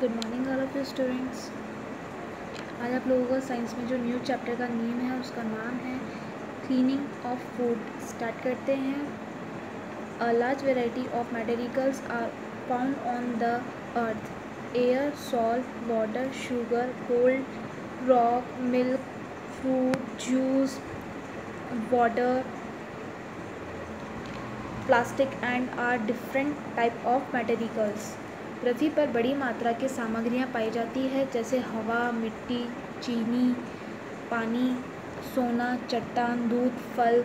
Good morning all of you students आज आप लोगों का साइंस में जो न्यू चैप्टर का नेम है, उसका नाम है क्लीनिंग ऑफ़ फ़ूड स्टार्ट करते हैं। A large variety of materials are found on the earth air salt water sugar gold rock milk fruit juice water plastic and are different type of materials पृथ्वी पर बड़ी मात्रा की सामग्रियाँ पाई जाती है, जैसे हवा, मिट्टी, चीनी, पानी, सोना, चट्टान, दूध, फल,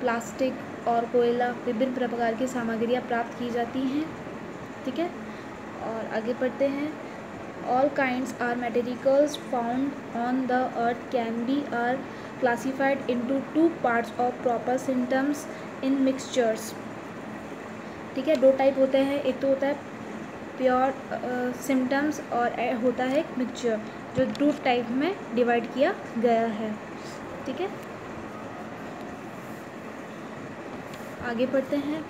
प्लास्टिक और कोयला, विभिन्न प्रकार की सामग्रियाँ प्राप्त की जाती हैं। ठीक है? और आगे बढ़ते हैं। All kinds are materials found on the earth can be are classified into two parts of proper symptoms in mixtures ठीक है? दो टाइप होते हैं। एक तो होता है प्योर सिम्टम्स uh, और होता है एक मिक्सचर जो टू टाइप में डिवाइड किया गया है। ठीक है? आगे बढ़ते हैं।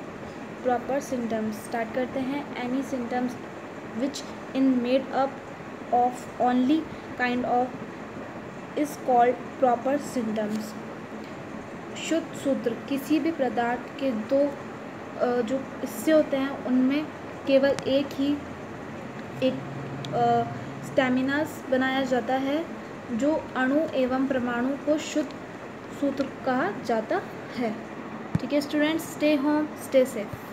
प्रॉपर सिम्टम्स स्टार्ट करते हैं। Any symptoms which in made up of only kind of is called proper symptoms शुद्ध सूत्र किसी भी पदार्थ के दो uh, जो हिस्से होते हैं उनमें केवल एक ही, एक स्टेमिना बनाया जाता है, जो अणु एवं परमाणु को शुद्ध सूत्र कहा जाता है। ठीक है students stay home stay safe